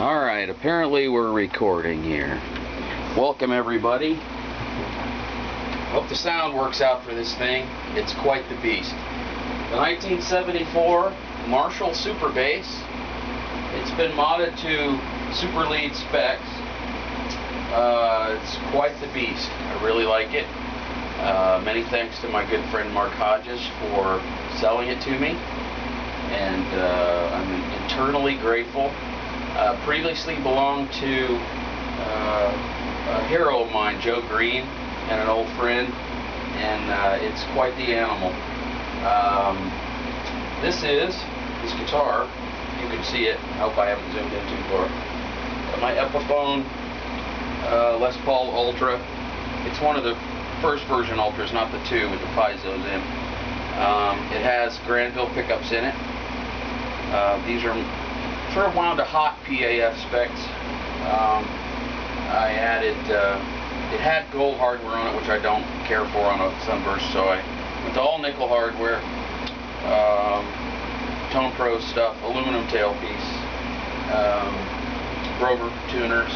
Alright, apparently we're recording here. Welcome everybody. Hope the sound works out for this thing. It's quite the beast. The 1974 Marshall Super Bass. It's been modded to Super Lead specs. Uh, it's quite the beast. I really like it. Uh, many thanks to my good friend Mark Hodges for selling it to me. And uh, I'm internally grateful uh, previously belonged to uh, a hero of mine, Joe Green, and an old friend, and uh, it's quite the animal. Um, this is this guitar. You can see it. I hope I haven't zoomed in too far. My Epiphone uh, Les Paul Ultra. It's one of the first version Ultras, not the two with the piezo's in. Um, it has Granville pickups in it. Uh, these are sort of wound to hot PAF specs. Um, I added, uh, it had gold hardware on it, which I don't care for on a Sunburst, so I went to all nickel hardware, um, Tone Pro stuff, aluminum tailpiece, um, Grover tuners,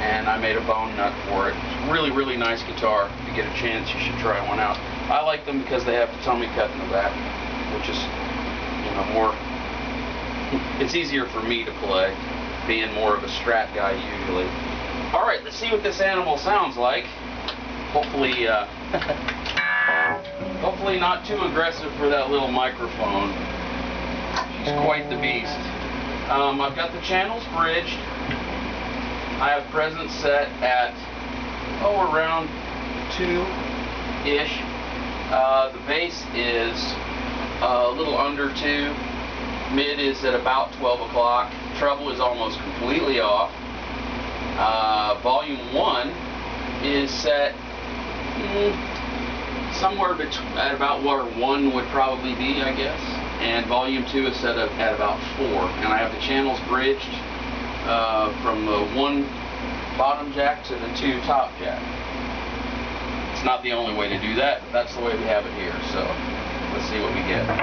and I made a bone nut for it. It's really, really nice guitar. If you get a chance, you should try one out. I like them because they have the tummy cut in the back, which is, you know, more it's easier for me to play, being more of a strat guy usually. All right, let's see what this animal sounds like. Hopefully, uh, hopefully not too aggressive for that little microphone. She's quite the beast. Um, I've got the channels bridged. I have presence set at, oh, around two-ish. Uh, the bass is a little under two. Mid is at about 12 o'clock. Treble is almost completely off. Uh, volume 1 is set mm, somewhere at about where 1 would probably be, I guess. And volume 2 is set at, at about 4. And I have the channels bridged uh, from the 1 bottom jack to the 2 top jack. It's not the only way to do that, but that's the way we have it here. So let's see what we get.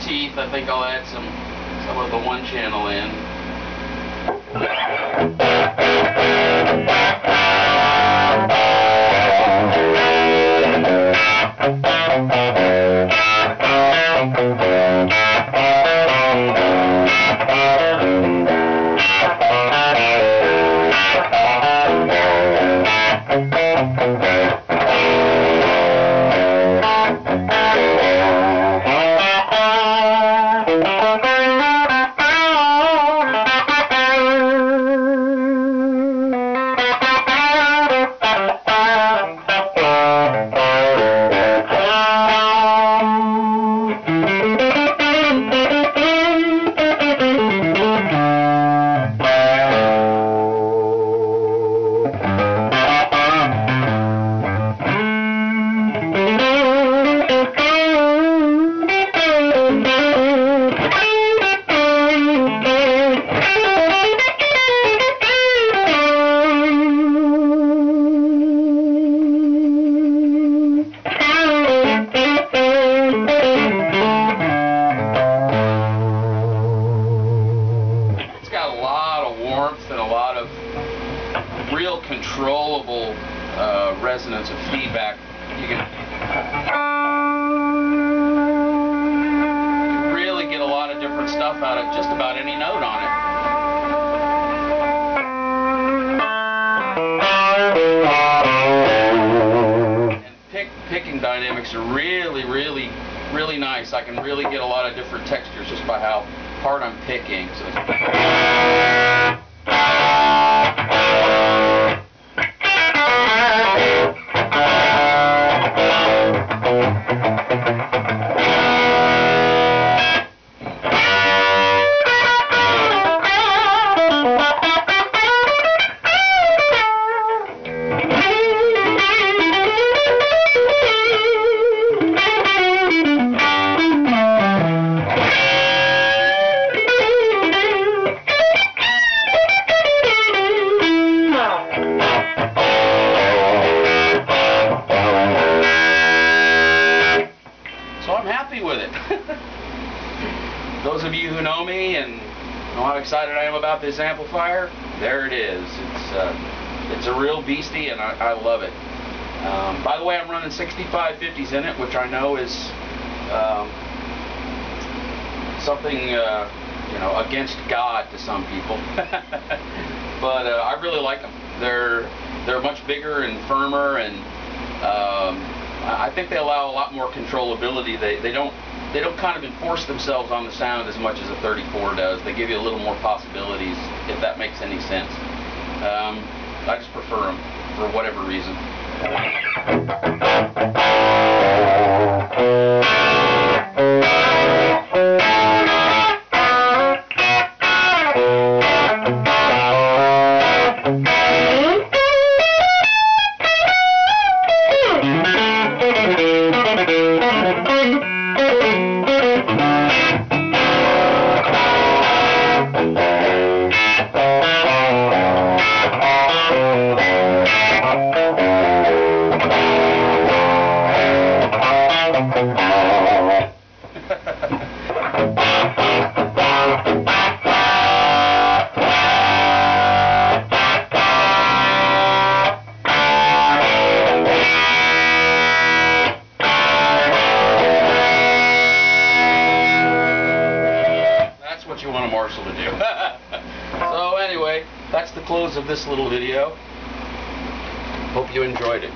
Teeth, I think I'll add some some of the one channel in. Resonance of feedback. You can really get a lot of different stuff out of just about any note on it. pick picking dynamics are really, really, really nice. I can really get a lot of different textures just by how hard I'm picking. So of you who know me and know how excited I am about this amplifier, there it is. It's uh, it's a real beastie and I, I love it. Um, by the way, I'm running 6550s in it, which I know is um, something uh, you know against God to some people, but uh, I really like them. They're they're much bigger and firmer and um, I think they allow a lot more controllability. They they don't they don't kind of enforce themselves on the sound as much as a 34 does. They give you a little more possibilities, if that makes any sense. Um, I just prefer them for whatever reason. What you want a Marshall to do. so anyway, that's the close of this little video. Hope you enjoyed it.